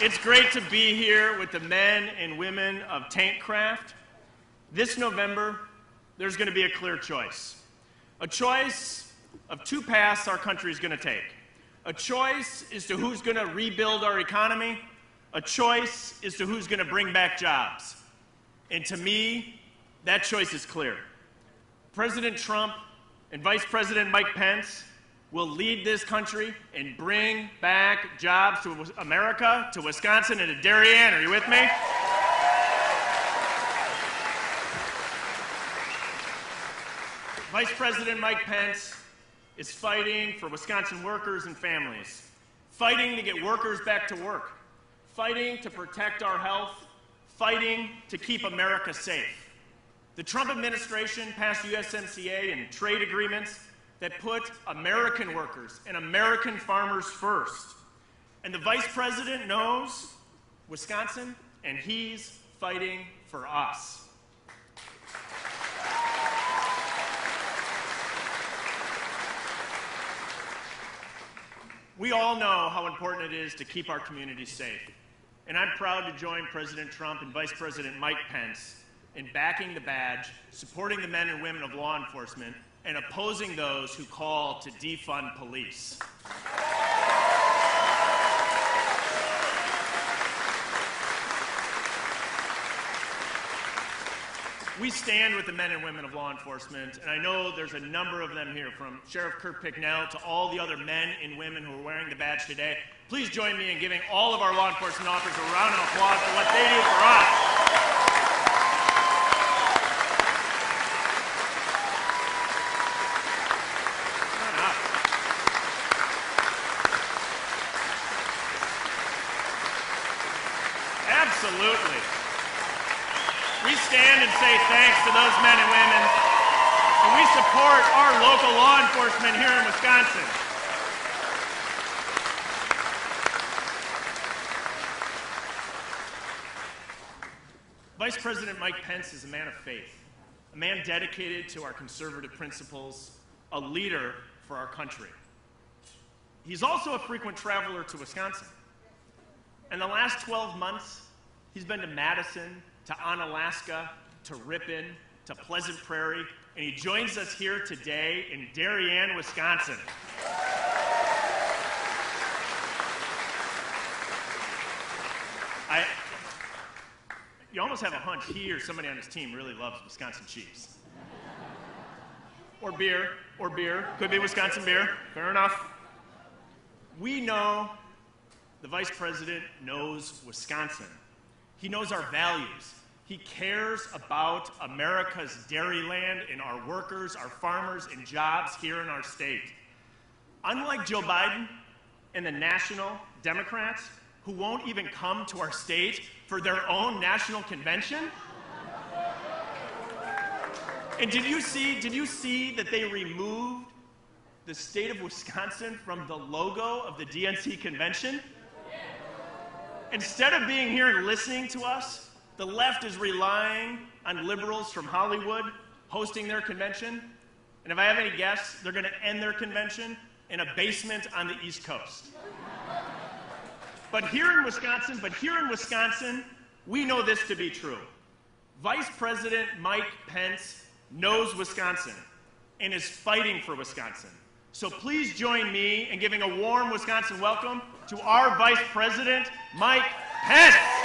It's great to be here with the men and women of Tankcraft. This November, there's going to be a clear choice. A choice of two paths our country is going to take. A choice as to who's going to rebuild our economy. A choice as to who's going to bring back jobs. And to me, that choice is clear. President Trump and Vice President Mike Pence will lead this country and bring back jobs to America, to Wisconsin, and to Darien. Are you with me? Vice President Mike Pence is fighting for Wisconsin workers and families, fighting to get workers back to work, fighting to protect our health, fighting to keep America safe. The Trump administration passed USMCA and trade agreements that put American workers and American farmers first. And the vice president knows Wisconsin, and he's fighting for us. We all know how important it is to keep our communities safe. And I'm proud to join President Trump and Vice President Mike Pence in backing the badge, supporting the men and women of law enforcement, and opposing those who call to defund police. We stand with the men and women of law enforcement, and I know there's a number of them here, from Sheriff Kurt Picknell to all the other men and women who are wearing the badge today. Please join me in giving all of our law enforcement officers a round of applause for what they do for us. Absolutely. We stand and say thanks to those men and women, and we support our local law enforcement here in Wisconsin. Vice President Mike Pence is a man of faith, a man dedicated to our conservative principles, a leader for our country. He's also a frequent traveler to Wisconsin. In the last 12 months, he's been to Madison, to Onalaska, to Ripon, to Pleasant Prairie, and he joins us here today in Darien, Wisconsin. I, you almost have a hunch he or somebody on his team really loves Wisconsin Chiefs. Or beer, or beer. Could be Wisconsin beer. Fair enough. We know the vice president knows Wisconsin. He knows our values. He cares about America's dairyland and our workers, our farmers, and jobs here in our state. Unlike Joe Biden and the national Democrats, who won't even come to our state for their own national convention. And did you see, did you see that they removed the state of Wisconsin from the logo of the DNC convention? Instead of being here and listening to us, the left is relying on liberals from Hollywood hosting their convention. And if I have any guess, they're going to end their convention in a basement on the East Coast. But here in Wisconsin, but here in Wisconsin, we know this to be true. Vice President Mike Pence knows Wisconsin and is fighting for Wisconsin. So please join me in giving a warm Wisconsin welcome to our Vice President, Mike Pence.